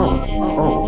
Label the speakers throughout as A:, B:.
A: oh, oh.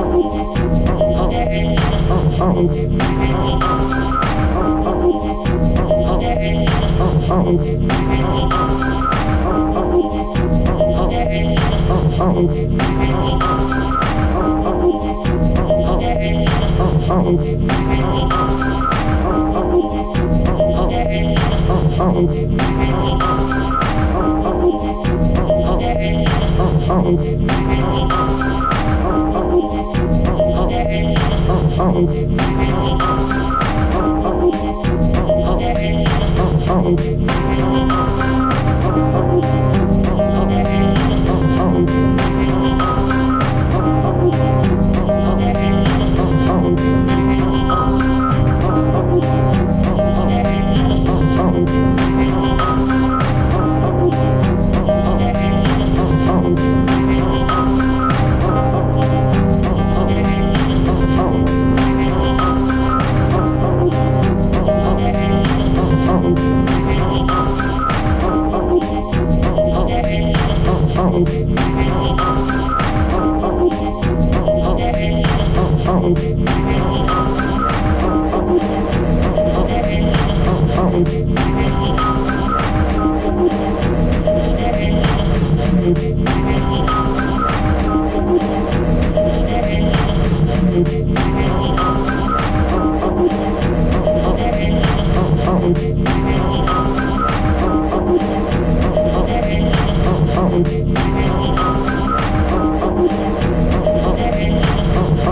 A: Oh. oh, oh, oh, oh, oh. Oh,